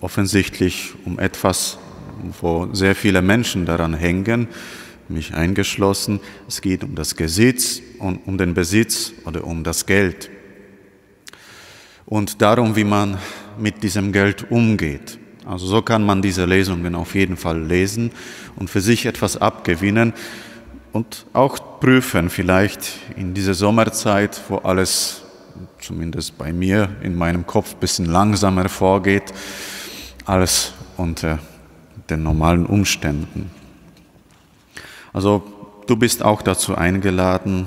offensichtlich um etwas, wo sehr viele Menschen daran hängen, mich eingeschlossen. Es geht um das Gesetz und um den Besitz oder um das Geld. Und darum, wie man mit diesem Geld umgeht. Also so kann man diese Lesungen auf jeden Fall lesen und für sich etwas abgewinnen und auch prüfen, vielleicht in dieser Sommerzeit, wo alles zumindest bei mir in meinem Kopf ein bisschen langsamer vorgeht, alles unter den normalen Umständen. Also du bist auch dazu eingeladen,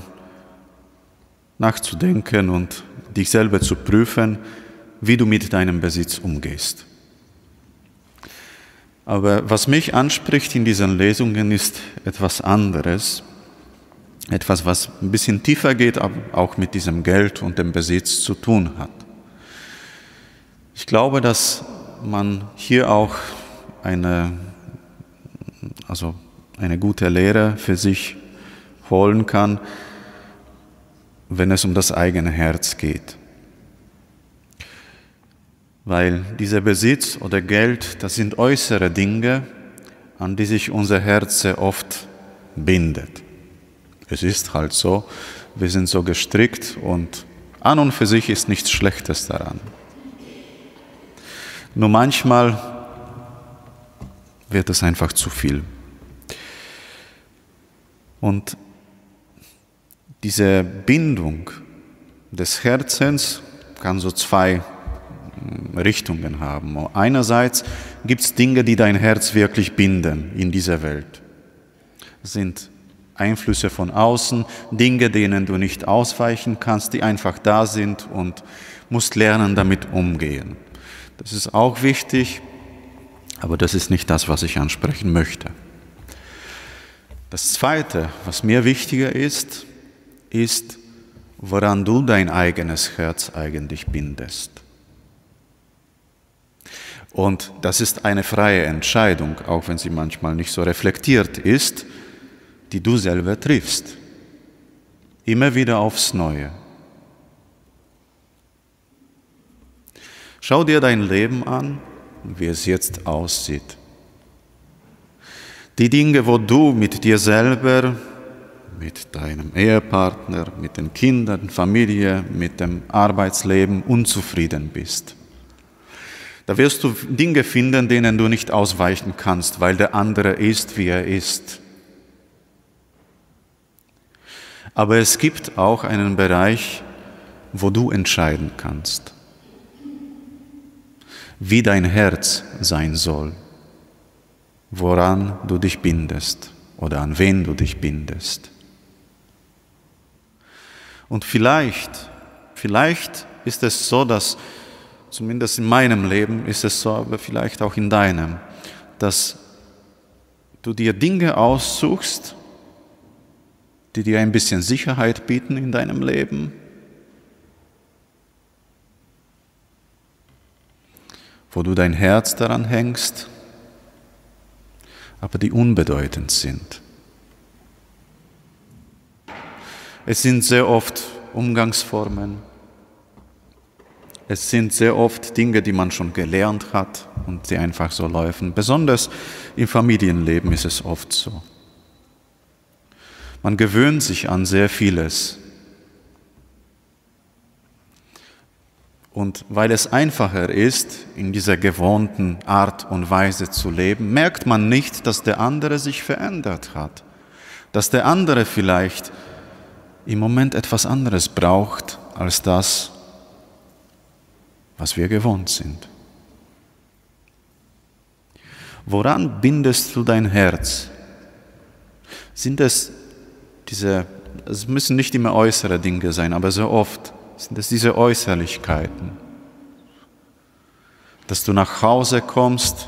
nachzudenken und dich selber zu prüfen, wie du mit deinem Besitz umgehst. Aber was mich anspricht in diesen Lesungen ist etwas anderes, etwas, was ein bisschen tiefer geht, aber auch mit diesem Geld und dem Besitz zu tun hat. Ich glaube, dass man hier auch eine, also eine gute Lehre für sich holen kann, wenn es um das eigene Herz geht. Weil dieser Besitz oder Geld, das sind äußere Dinge, an die sich unser Herz sehr oft bindet. Es ist halt so, wir sind so gestrickt und an und für sich ist nichts Schlechtes daran. Nur manchmal wird es einfach zu viel. Und diese Bindung des Herzens kann so zwei hm, Richtungen haben. Einerseits gibt es Dinge, die dein Herz wirklich binden in dieser Welt. Das sind Einflüsse von außen, Dinge, denen du nicht ausweichen kannst, die einfach da sind und musst lernen, damit umgehen. Das ist auch wichtig, aber das ist nicht das, was ich ansprechen möchte. Das Zweite, was mir wichtiger ist, ist, woran du dein eigenes Herz eigentlich bindest. Und das ist eine freie Entscheidung, auch wenn sie manchmal nicht so reflektiert ist, die du selber triffst. Immer wieder aufs Neue. Schau dir dein Leben an, wie es jetzt aussieht. Die Dinge, wo du mit dir selber, mit deinem Ehepartner, mit den Kindern, Familie, mit dem Arbeitsleben unzufrieden bist. Da wirst du Dinge finden, denen du nicht ausweichen kannst, weil der andere ist, wie er ist. Aber es gibt auch einen Bereich, wo du entscheiden kannst, wie dein Herz sein soll, woran du dich bindest oder an wen du dich bindest. Und vielleicht, vielleicht ist es so, dass, zumindest in meinem Leben ist es so, aber vielleicht auch in deinem, dass du dir Dinge aussuchst, die dir ein bisschen Sicherheit bieten in deinem Leben? Wo du dein Herz daran hängst, aber die unbedeutend sind. Es sind sehr oft Umgangsformen. Es sind sehr oft Dinge, die man schon gelernt hat und die einfach so laufen. Besonders im Familienleben ist es oft so. Man gewöhnt sich an sehr vieles. Und weil es einfacher ist, in dieser gewohnten Art und Weise zu leben, merkt man nicht, dass der andere sich verändert hat, dass der andere vielleicht im Moment etwas anderes braucht als das, was wir gewohnt sind. Woran bindest du dein Herz? Sind es diese, es müssen nicht immer äußere Dinge sein, aber so oft sind es diese Äußerlichkeiten. Dass du nach Hause kommst,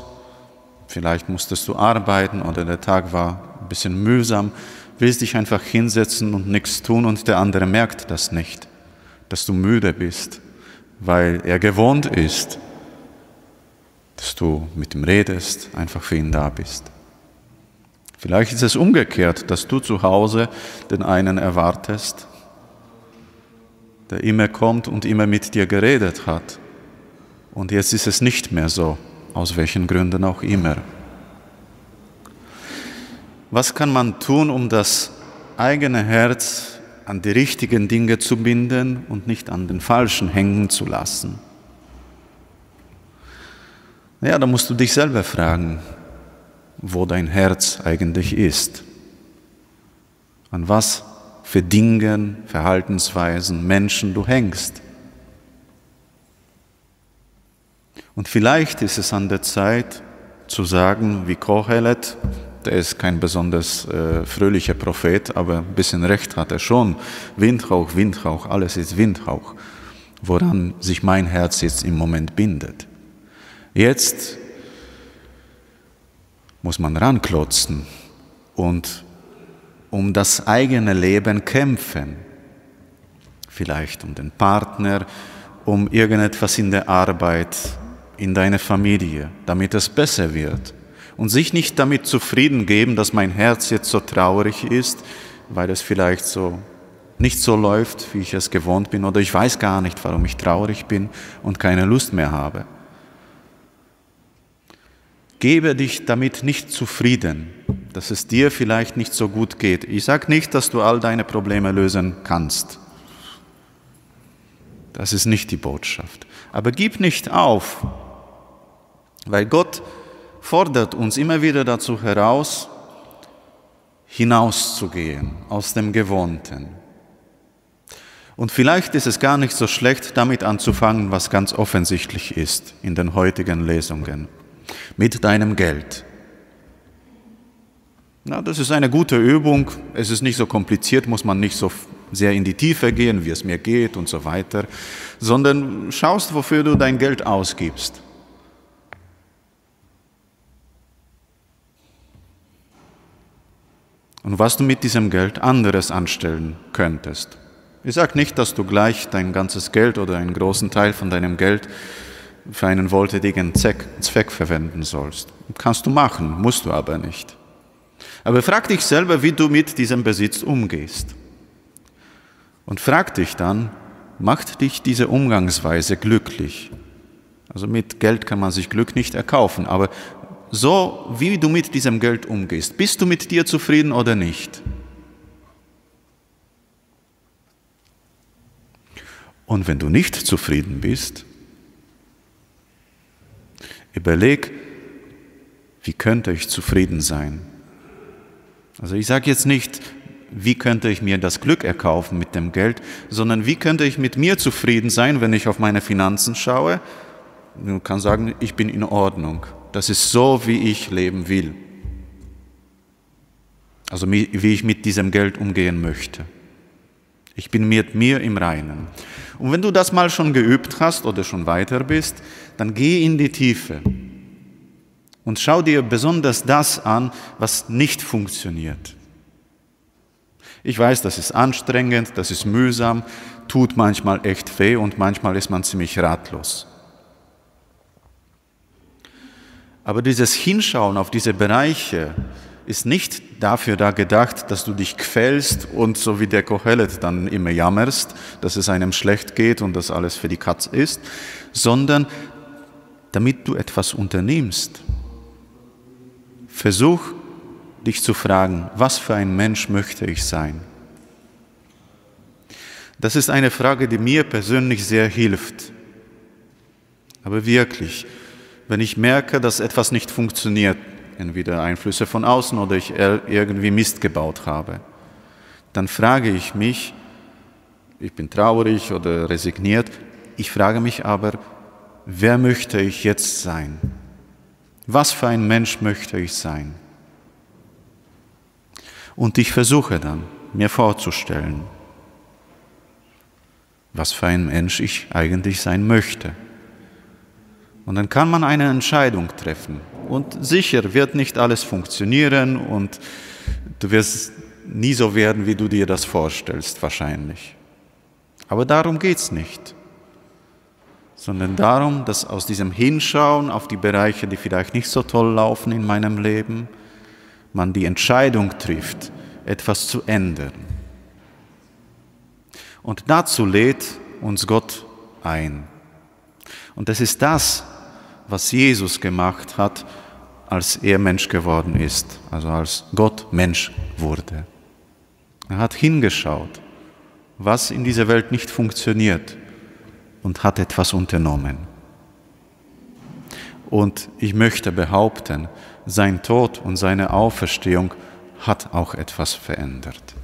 vielleicht musstest du arbeiten oder der Tag war ein bisschen mühsam, willst dich einfach hinsetzen und nichts tun und der andere merkt das nicht, dass du müde bist, weil er gewohnt ist, dass du mit ihm redest, einfach für ihn da bist. Vielleicht ist es umgekehrt, dass du zu Hause den einen erwartest, der immer kommt und immer mit dir geredet hat. Und jetzt ist es nicht mehr so. aus welchen Gründen auch immer. Was kann man tun, um das eigene Herz an die richtigen Dinge zu binden und nicht an den falschen hängen zu lassen? Ja, da musst du dich selber fragen, wo dein Herz eigentlich ist. An was für Dingen, Verhaltensweisen, Menschen du hängst. Und vielleicht ist es an der Zeit zu sagen, wie Kohelet, der ist kein besonders äh, fröhlicher Prophet, aber ein bisschen recht hat er schon. Windhauch, Windhauch, alles ist Windhauch, woran sich mein Herz jetzt im Moment bindet. Jetzt muss man ranklotzen und um das eigene Leben kämpfen. Vielleicht um den Partner, um irgendetwas in der Arbeit, in deiner Familie, damit es besser wird. Und sich nicht damit zufrieden geben, dass mein Herz jetzt so traurig ist, weil es vielleicht so nicht so läuft, wie ich es gewohnt bin, oder ich weiß gar nicht, warum ich traurig bin und keine Lust mehr habe. Gebe dich damit nicht zufrieden, dass es dir vielleicht nicht so gut geht. Ich sage nicht, dass du all deine Probleme lösen kannst. Das ist nicht die Botschaft. Aber gib nicht auf, weil Gott fordert uns immer wieder dazu heraus, hinauszugehen aus dem Gewohnten. Und vielleicht ist es gar nicht so schlecht, damit anzufangen, was ganz offensichtlich ist in den heutigen Lesungen mit deinem Geld. Na, das ist eine gute Übung. Es ist nicht so kompliziert, muss man nicht so sehr in die Tiefe gehen, wie es mir geht und so weiter, sondern schaust, wofür du dein Geld ausgibst. Und was du mit diesem Geld anderes anstellen könntest. Ich sage nicht, dass du gleich dein ganzes Geld oder einen großen Teil von deinem Geld für einen wohltätigen Zweck, Zweck verwenden sollst. Kannst du machen, musst du aber nicht. Aber frag dich selber, wie du mit diesem Besitz umgehst. Und frag dich dann, macht dich diese Umgangsweise glücklich? Also mit Geld kann man sich Glück nicht erkaufen, aber so wie du mit diesem Geld umgehst, bist du mit dir zufrieden oder nicht? Und wenn du nicht zufrieden bist, Überleg, wie könnte ich zufrieden sein? Also ich sage jetzt nicht, wie könnte ich mir das Glück erkaufen mit dem Geld, sondern wie könnte ich mit mir zufrieden sein, wenn ich auf meine Finanzen schaue? Du kannst sagen, ich bin in Ordnung. Das ist so, wie ich leben will. Also wie ich mit diesem Geld umgehen möchte. Ich bin mit mir im Reinen. Und wenn du das mal schon geübt hast oder schon weiter bist, dann geh in die Tiefe und schau dir besonders das an, was nicht funktioniert. Ich weiß, das ist anstrengend, das ist mühsam, tut manchmal echt weh und manchmal ist man ziemlich ratlos. Aber dieses Hinschauen auf diese Bereiche, ist nicht dafür da gedacht, dass du dich quälst und so wie der Kohelet dann immer jammerst, dass es einem schlecht geht und dass alles für die Katz ist, sondern damit du etwas unternimmst. Versuch dich zu fragen, was für ein Mensch möchte ich sein? Das ist eine Frage, die mir persönlich sehr hilft. Aber wirklich, wenn ich merke, dass etwas nicht funktioniert, entweder Einflüsse von außen oder ich irgendwie Mist gebaut habe, dann frage ich mich, ich bin traurig oder resigniert, ich frage mich aber, wer möchte ich jetzt sein? Was für ein Mensch möchte ich sein? Und ich versuche dann, mir vorzustellen, was für ein Mensch ich eigentlich sein möchte. Und dann kann man eine Entscheidung treffen. Und sicher wird nicht alles funktionieren und du wirst nie so werden, wie du dir das vorstellst, wahrscheinlich. Aber darum geht es nicht, sondern darum, dass aus diesem Hinschauen auf die Bereiche, die vielleicht nicht so toll laufen in meinem Leben, man die Entscheidung trifft, etwas zu ändern. Und dazu lädt uns Gott ein. Und das ist das, was Jesus gemacht hat, als er Mensch geworden ist, also als Gott Mensch wurde. Er hat hingeschaut, was in dieser Welt nicht funktioniert und hat etwas unternommen. Und ich möchte behaupten, sein Tod und seine Auferstehung hat auch etwas verändert.